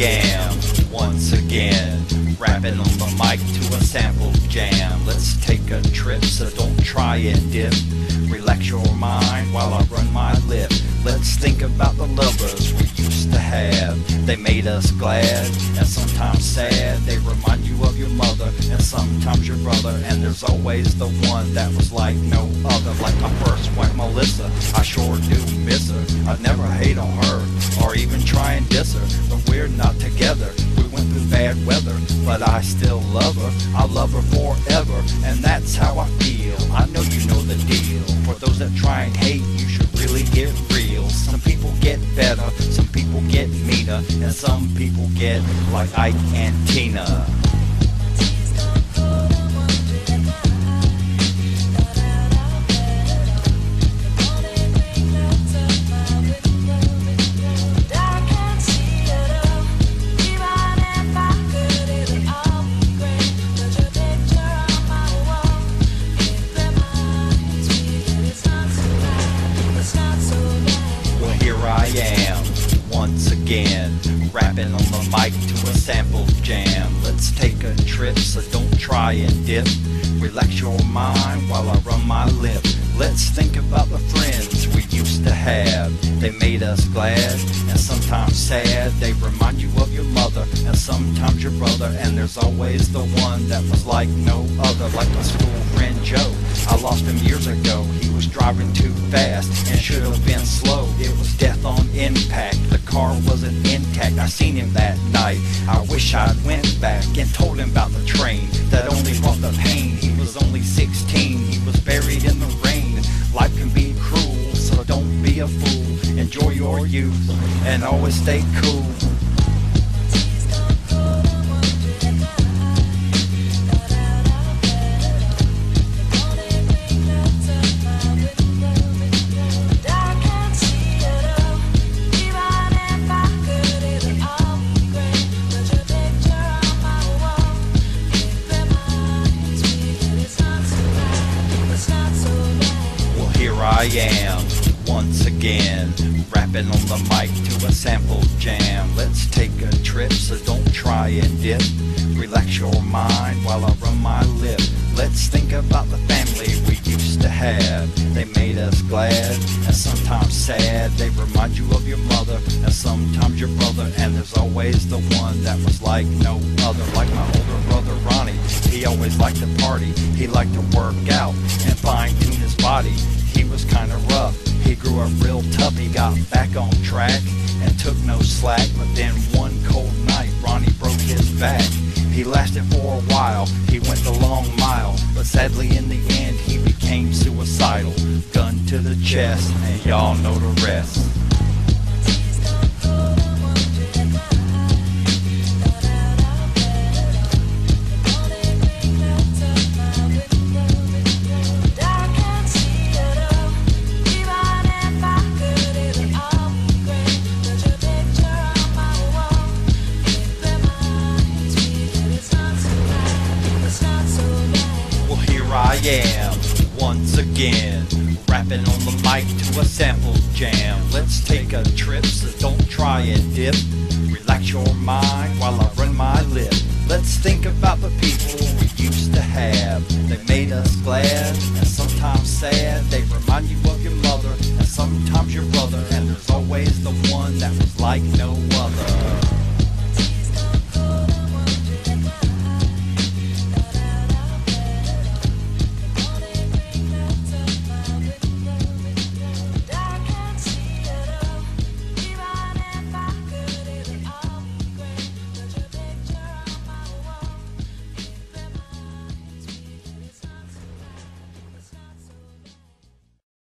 am once again rapping on the mic to a sample jam. Let's take a trip, so don't try and dip. Relax your mind while I run my lip. Let's think about the lovers we used to have. They made us glad and sometimes sad. They remind you of your mother and sometimes your brother. And there's always the one that was like no other. Like my first wife, Melissa. I sure do miss her. I'd never hate on her or even try and diss her. But we're bad weather, but I still love her. I love her forever, and that's how I feel. I know you know the deal. For those that try and hate, you should really get real. Some people get better, some people get meaner, and some people get like Ike and Tina. Again, rapping on the mic to a sample jam. Let's take a trip, so don't try and dip. Relax your mind while I run my lip. Let's think about the friends we used to have. They made us glad and sometimes sad. They remind you of your mother and sometimes your brother. And there's always the one that was like no other, like my school friend Joe. I lost him years ago. He was driving too fast and should have been slow. Car wasn't intact. I seen him that night. I wish I'd went back and told him about the train that only brought the pain. He was only 16. He was buried in the rain. Life can be cruel, so don't be a fool. Enjoy your youth and always stay cool. I am once again, rapping on the mic to a sample jam. Let's take a trip, so don't try and dip. Relax your mind while I run my lip. Let's think about the family we used to have. They made us glad and sometimes sad. They remind you of your mother and sometimes your brother. And there's always the one that was like no other, like my older brother Ronnie. He always liked to party, he liked to work out and fine tune his body. He was kinda rough, he grew up real tough. He got back on track and took no slack. But then one cold night, Ronnie broke his back. He lasted for a while, he went the long mile. But sadly, in the end, he became suicidal. Gun to the chest, and y'all know the rest. Am once again, rapping on the mic to a sample jam. Let's take a trip, so don't try and dip. Relax your mind while I run my lip. Let's think about the people we used to have. They made us glad and sometimes sad.